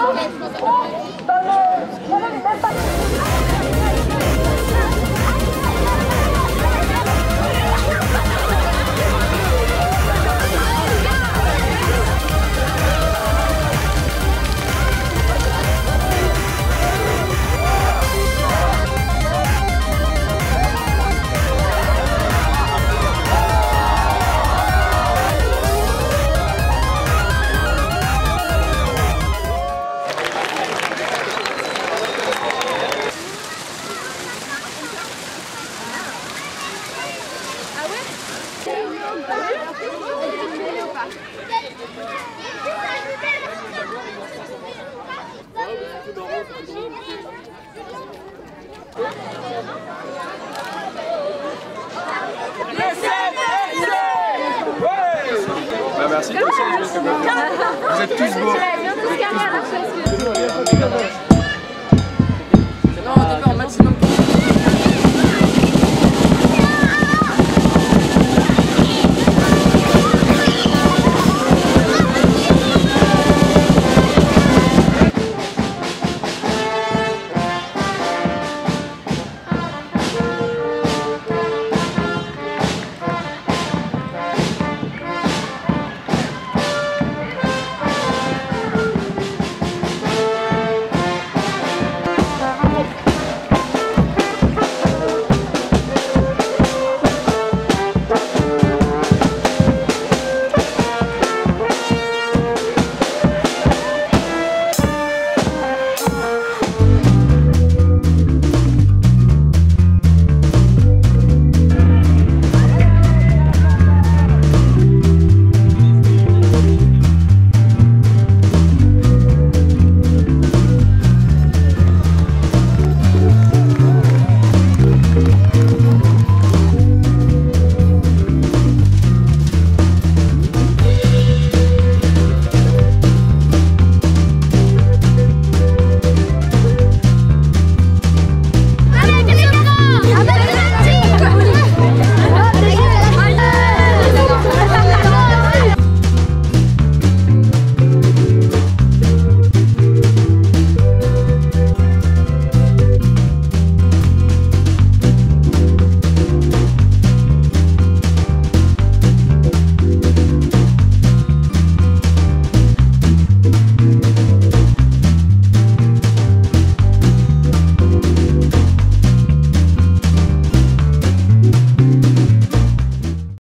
等等，等等，你别跑。Bah merci, vous êtes tous beaux.